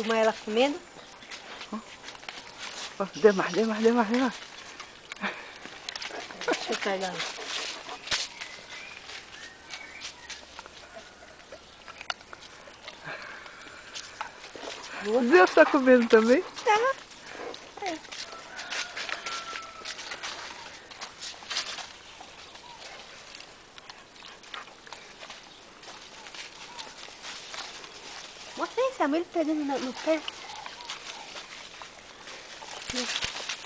filmar ela comendo. Ó, Dê mais, dê mais, dê mais, dê mais. Deixa eu pegar. Deus tá comendo também? Tá. Mostra aí, Samuel pegando no, no pé.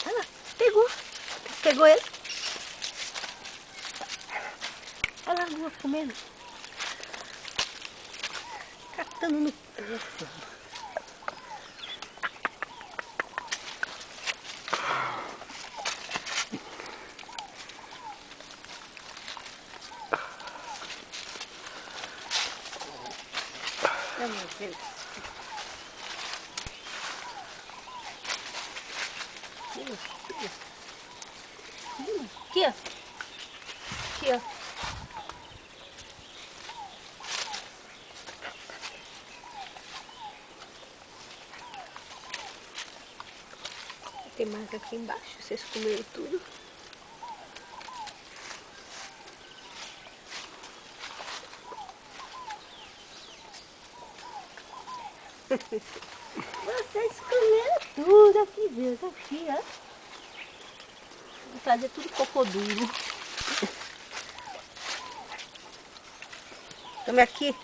Olha lá, pegou. Pegou ele. Olha lá, duas comendo. Catando no pé. Oh, meu Deus. Aqui, ó. Aqui, ó. Tem mais aqui embaixo, vocês comeram tudo. Vocês comeram tudo aqui dentro, aqui, ó. Vou fazer tudo cocô duro. Aqui.